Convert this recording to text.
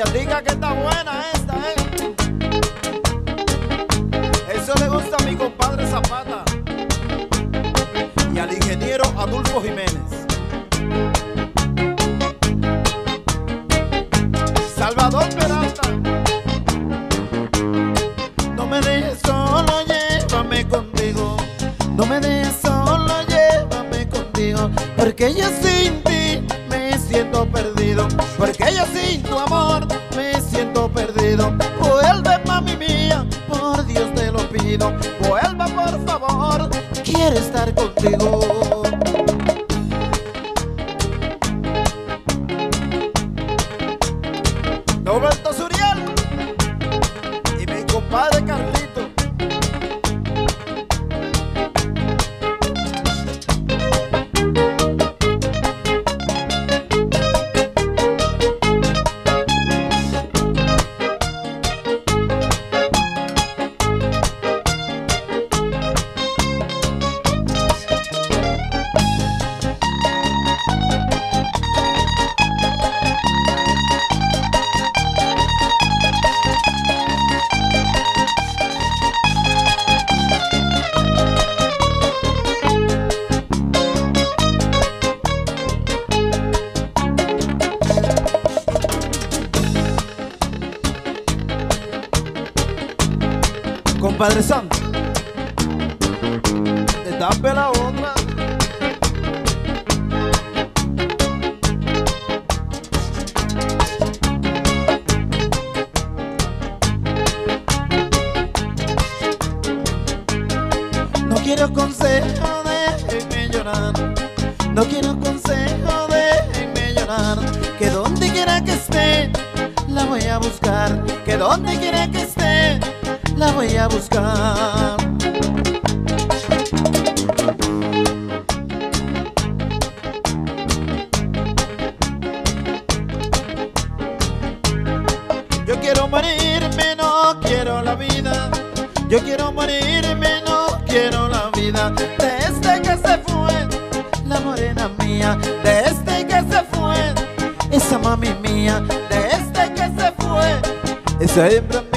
bachatica que está buena esta, ¿eh? Eso le gusta a mi compadre Zapata y al ingeniero Adolfo Jiménez. Pido. Vuelva, por favor, quiero estar contigo. Compadre Santo, te tape la otra. No quiero consejo, déjenme llorar. No quiero consejo, déjenme llorar. Que donde quiera que esté, la voy a buscar. Que donde quiera que esté, la voy a buscar. Yo quiero morirme, no quiero la vida. Yo quiero morirme, no quiero la vida. Desde que se fue la morena mía, desde que se fue esa mami mía, desde que se fue esa hembra